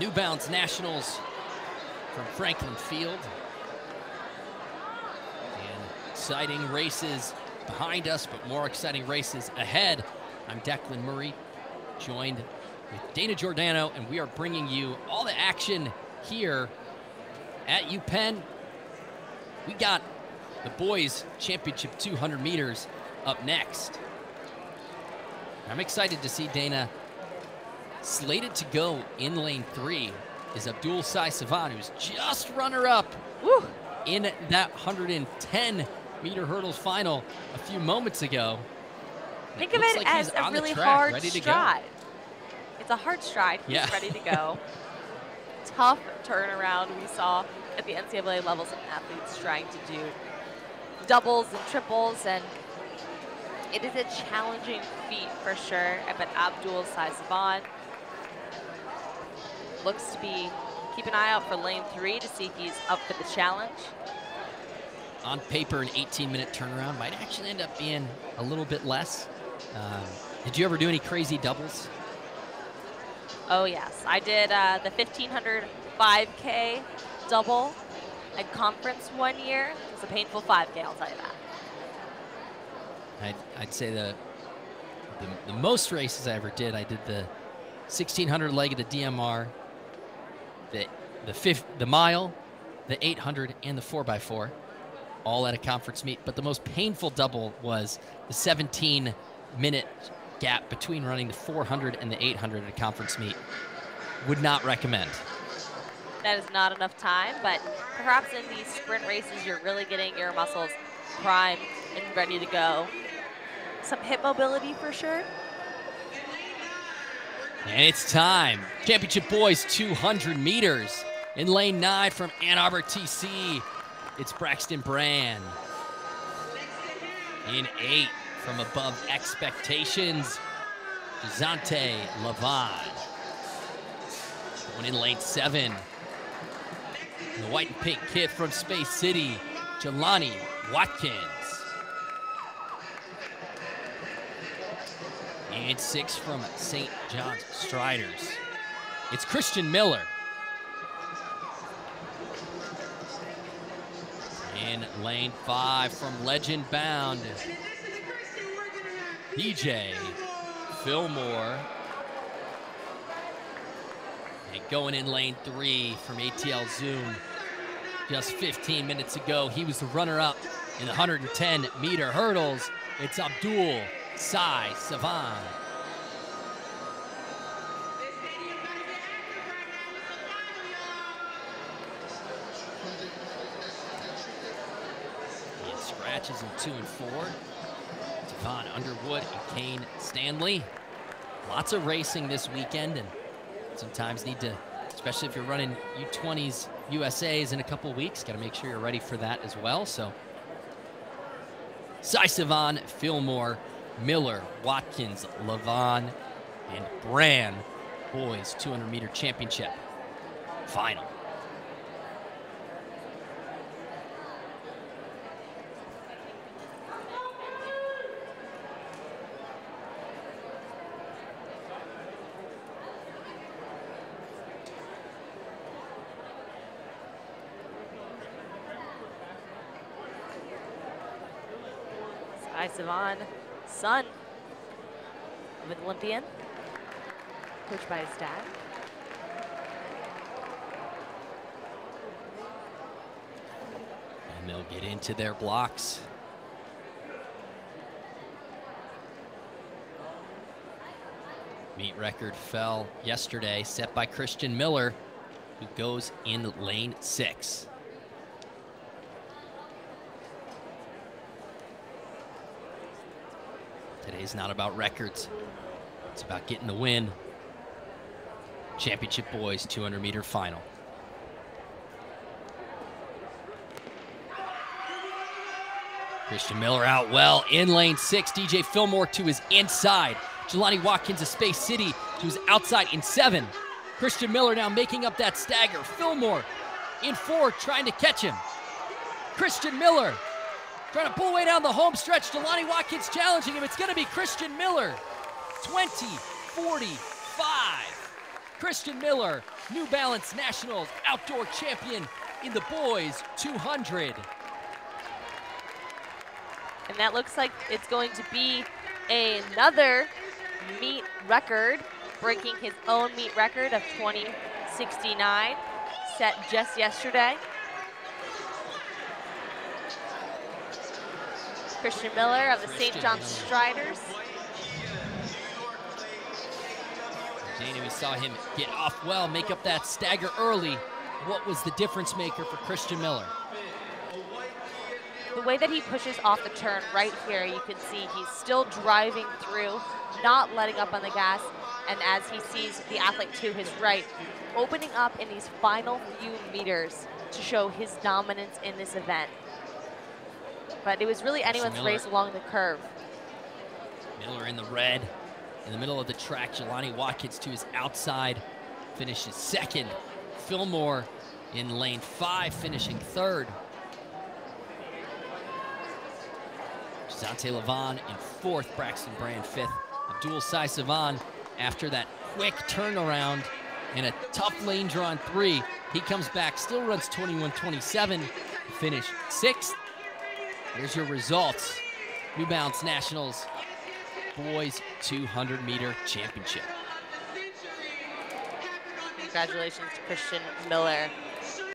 New Balance Nationals from Franklin Field. And exciting races behind us, but more exciting races ahead. I'm Declan Murray, joined with Dana Giordano, and we are bringing you all the action here at UPenn. We got the boys championship 200 meters up next. I'm excited to see Dana slated to go in lane three is Abdul Sai Savan, who's just runner up Woo. in that 110 meter hurdles final a few moments ago. Think it of it like as a really track, hard stride. It's a hard stride. He's yeah. ready to go. Tough turnaround we saw at the NCAA levels of athletes trying to do doubles and triples and it is a challenging feat for sure, but Abdul Saizabon looks to be, keep an eye out for lane three to see if he's up for the challenge. On paper, an 18-minute turnaround might actually end up being a little bit less. Um, did you ever do any crazy doubles? Oh, yes. I did uh, the 1500 5K double at conference one year. It was a painful 5K, I'll tell you that. I'd, I'd say the, the, the most races I ever did, I did the 1600 leg of the DMR, the the fifth, the mile, the 800, and the 4x4, all at a conference meet. But the most painful double was the 17 minute gap between running the 400 and the 800 at a conference meet. Would not recommend. That is not enough time, but perhaps in these sprint races, you're really getting your muscles primed and ready to go some hip mobility for sure. And it's time. Championship boys 200 meters. In lane nine from Ann Arbor TC, it's Braxton Brand. In eight from above expectations, DeZante Lavon. Going in lane seven, in the white and pink kit from Space City, Jelani Watkins. And six from St. John's Striders. It's Christian Miller. In lane five from Legend Bound, DJ Fillmore. And going in lane three from ATL Zoom. Just 15 minutes ago, he was the runner-up in the 110 meter hurdles. It's Abdul Sai Savan. Scratches in two and four. Devon Underwood and Kane Stanley. Lots of racing this weekend and sometimes need to, especially if you're running U20s USAs in a couple weeks, got to make sure you're ready for that as well. So Sai Savan, Fillmore, Miller, Watkins, Lavon, and Bran boys 200 meter championship final. Savan son of an Olympian, coached by his dad. And they'll get into their blocks. Meet record fell yesterday, set by Christian Miller, who goes in lane six. Today's not about records. It's about getting the win. Championship Boys 200 meter final. Christian Miller out well in lane six. DJ Fillmore to his inside. Jelani Watkins of Space City to his outside in seven. Christian Miller now making up that stagger. Fillmore in four trying to catch him. Christian Miller Trying to pull way down the home stretch. Jelani Watkins challenging him. It's going to be Christian Miller. 20 45. Christian Miller, New Balance Nationals outdoor champion in the boys 200. And that looks like it's going to be another meet record, breaking his own meet record of 2069, set just yesterday. Christian Miller of the St. John Striders. Dana, we saw him get off well, make up that stagger early. What was the difference maker for Christian Miller? The way that he pushes off the turn right here, you can see he's still driving through, not letting up on the gas. And as he sees the athlete to his right, opening up in these final few meters to show his dominance in this event. But it was really anyone's Miller. race along the curve. Miller in the red. In the middle of the track, Jelani Watkins to his outside finishes second. Fillmore in lane five, finishing third. Zante Lavon in fourth, Braxton Brand fifth. Abdul Sai Savan after that quick turnaround in a tough lane drawn three. He comes back, still runs 21-27, finish sixth. Here's your results. New Balance Nationals Boys 200 meter championship. Congratulations to Christian Miller.